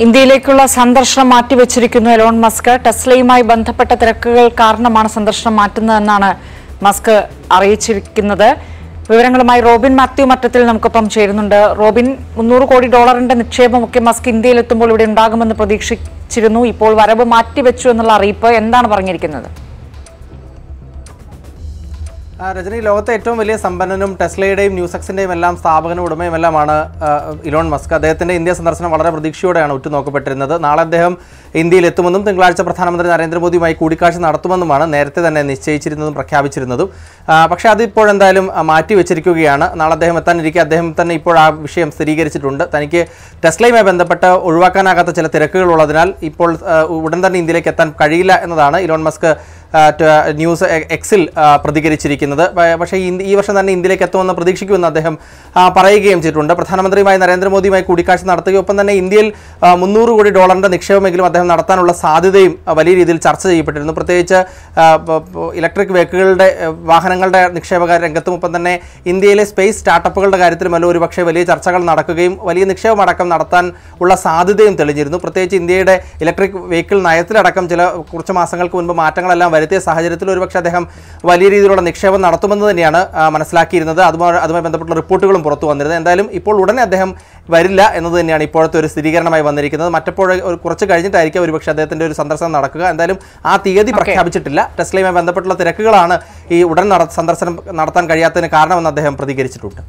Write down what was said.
ഇന്ത്യയിലേക്കുള്ള സന്ദർശനം മാറ്റിവെച്ചിരിക്കുന്നു Elon Musk. ടെസ്ലയുമായി ബന്ധപ്പെട്ട തിരക്കുകൾ കാരണമാണ് സന്ദർശനം മാറ്റുന്നതെന്നാണ് മസ്ക് അറിയിച്ചിരിക്കുന്നത്. വിവരങ്ങളുമായി റോബിൻ മാത്യു മറ്റത്തിൽ നമുക്കൊപ്പം ചേരുന്നുണ്ട്. റോബിൻ മുന്നൂറ് കോടി ഡോളറിന്റെ നിക്ഷേപമൊക്കെ മസ്ക് ഇന്ത്യയിലെത്തുമ്പോൾ ഇവിടെ ഉണ്ടാകുമെന്ന് പ്രതീക്ഷിച്ചിരുന്നു. ഇപ്പോൾ വരവ് മാറ്റിവെച്ചു എന്നുള്ള അറിയിപ്പ് എന്താണ് പറഞ്ഞിരിക്കുന്നത്? രജനി ലോകത്തെ ഏറ്റവും വലിയ സമ്പന്നനും ടെസ്ലയുടെയും ന്യൂസെക്സിന്റെയും എല്ലാം സ്ഥാപകനും ഉടമയും എല്ലാമാണ് ഇലോൺ മസ്ക്. അദ്ദേഹത്തിന്റെ ഇന്ത്യ സന്ദർശനം വളരെ പ്രതീക്ഷയോടെയാണ് ഉറ്റുനോക്കപ്പെട്ടിരുന്നത്. നാളെ അദ്ദേഹം ഇന്ത്യയിൽ എത്തുമെന്നും തിങ്കളാഴ്ച പ്രധാനമന്ത്രി നരേന്ദ്രമോദിയുമായി കൂടിക്കാഴ്ച നടത്തുമെന്നുമാണ് നേരത്തെ തന്നെ നിശ്ചയിച്ചിരുന്നതും പ്രഖ്യാപിച്ചിരുന്നതും. പക്ഷെ പക്ഷേ അതിപ്പോൾ എന്തായാലും ആ, മാറ്റി വെച്ചിരിക്കുകയാണ്. നാളെ അദ്ദേഹം എത്താനിരിക്കെ അദ്ദേഹം തന്നെ ഇപ്പോൾ ആ വിഷയം സ്ഥിരീകരിച്ചിട്ടുണ്ട്. തനിക്ക് ടെസ്ലയുമായി ബന്ധപ്പെട്ട് ഒഴിവാക്കാനാകാത്ത ചില തിരക്കുകൾ ഉള്ളതിനാൽ ഇപ്പോൾ ഉടൻ തന്നെ ഇന്ത്യയിലേക്ക് എത്താൻ കഴിയില്ല എന്നതാണ് ഇലോൺ മസ്ക് ന്യൂസ് എക്സിൽ ആ, പ്രതികരിച്ചിരിക്കുന്നത്. പക്ഷേ ഈ വർഷം തന്നെ ഇന്ത്യയിലേക്ക് എത്തുമെന്ന് പ്രതീക്ഷിക്കുമെന്ന് അദ്ദേഹം പറയുകയും ചെയ്തിട്ടുണ്ട്. പ്രധാനമന്ത്രിയുമായി നരേന്ദ്രമോദിയുമായി കൂടിക്കാഴ്ച നടത്തുകയും ഒപ്പം തന്നെ ഇന്ത്യയിൽ മുന്നൂറ് കോടി ഡോളറിന്റെ നിക്ഷേപമെങ്കിലും അദ്ദേഹം നടത്താനുള്ള സാധ്യതയും വലിയ രീതിയിൽ ചർച്ച ചെയ്യപ്പെട്ടിരുന്നു. പ്രത്യേകിച്ച് ഇലക്ട്രിക് വെഹിക്കിളുകളുടെ വാഹനങ്ങളുടെ നിക്ഷേപക രംഗത്തും ഒപ്പം തന്നെ ഇന്ത്യയിലെ സ്പേസ് സ്റ്റാർട്ടപ്പുകളുടെ കാര്യത്തിലുമല്ല ഒരുപക്ഷെ വലിയ ചർച്ചകൾ നടക്കുകയും വലിയ നിക്ഷേപമടക്കം നടത്താൻ ഉള്ള സാധ്യതയും തെളിഞ്ഞിരുന്നു. പ്രത്യേകിച്ച് ഇന്ത്യയുടെ ഇലക്ട്രിക് വെഹിക്കിൾ നയത്തിലടക്കം ചില കുറച്ച് മാസങ്ങൾക്ക് മുൻപ് മാറ്റങ്ങളെല്ലാം വരുത്തിയ സാഹചര്യത്തിൽ ഒരുപക്ഷെ അദ്ദേഹം വലിയ രീതിയിലുള്ള നിക്ഷേപം നടത്തുമെന്ന് തന്നെയാണ് മനസ്സിലാക്കിയിരുന്നത്. അതുമായി അതുമായി ബന്ധപ്പെട്ട റിപ്പോർട്ടുകളും പുറത്തു വന്നിരുന്നത്. എന്തായാലും ഇപ്പോൾ ഉടനെ അദ്ദേഹം വരില്ല എന്നത് തന്നെയാണ് ഇപ്പോഴത്തെ ഒരു സ്ഥിരീകരണമായി വന്നിരിക്കുന്നത്. മറ്റപ്പോൾ ഒരു കുറച്ച് കഴിഞ്ഞിട്ടായിരിക്കും ഒരുപക്ഷെ അദ്ദേഹത്തിന്റെ ഒരു സന്ദർശനം നടക്കുക. എന്തായാലും ആ തീയതി പ്രഖ്യാപിച്ചിട്ടില്ല. ടെസ്ലയുമായി ബന്ധപ്പെട്ടുള്ള തിരക്കുകളാണ് ഈ ഉടൻ സന്ദർശനം നടത്താൻ കഴിയാത്തതിന് കാരണമെന്ന് അദ്ദേഹം പ്രതികരിച്ചിട്ടുണ്ട്.